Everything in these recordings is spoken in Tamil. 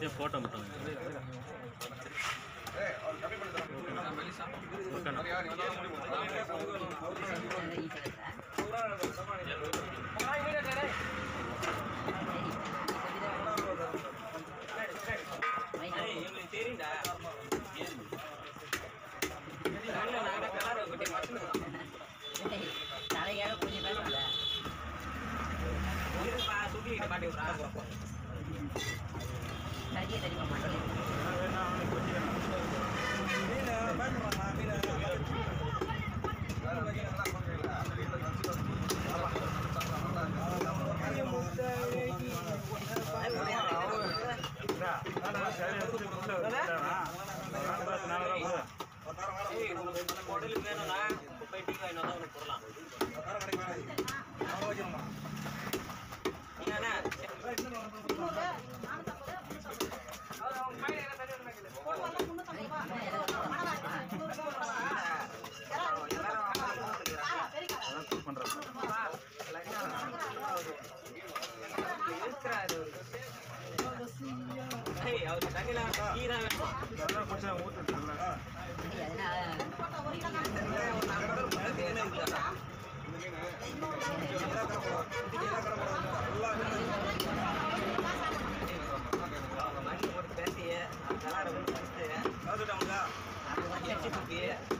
இதே ஃபோட்டோ மட்டும் தலையாக கொஞ்சம் உடலுக்கு வேணும்னா போயிட்டு வாங்கினா தான் போடலாம் ஏன்னா பேசல தடியே தடிக்க மாட்டேன் எதுவுமே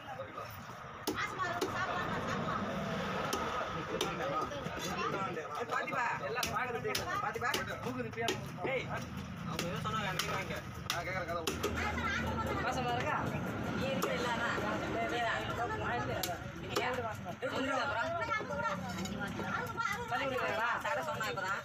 பாத்திப்பா. எல்லாம் பாத்து பாத்திப்பா மூக்கு ரிப்பேர் டேய் அவங்க ஏதோ சொன்னாங்க கேக்குறாங்க சொன்னா இப்பதான்